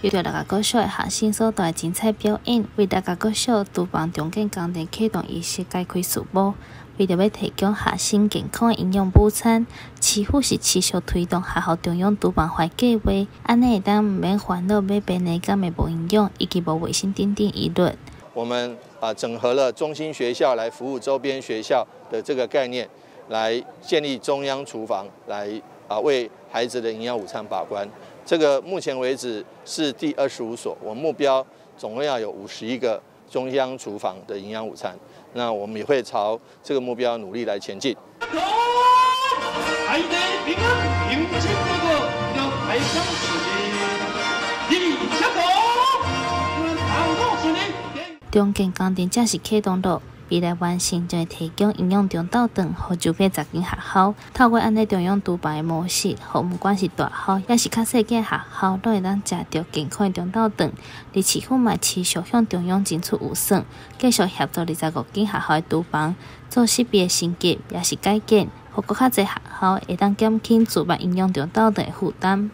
遇到六个高校的学生所带精彩表演，为大家高校厨房中建工程启动仪式解开序幕。为着要提供学生健康营养补餐，市府是持续推动学校中央厨房化计划，安尼会当毋免烦恼买便宜敢会无营养以及无卫生等等疑虑。我们啊整合了中心学校来服务周边学校的这个概念，来建立中央厨房，来啊为孩子的营养午餐把关。这个目前为止是第二十五所，我目标总共要有五十一个中央厨房的营养午餐。那我们也会朝这个目标努力来前进。中建工程正式启动了，未来完成就会提供营养中道等，和周边十间学校透过安尼中央督办的模式，和毋管是大校也是较细间学校，都会当食着健康的中道等。而市府嘛持续向中央争取预算，继续协助二十五间学校的督办做识别升级，也是改建，和更较侪学校会当减轻主办营养中道等的负担。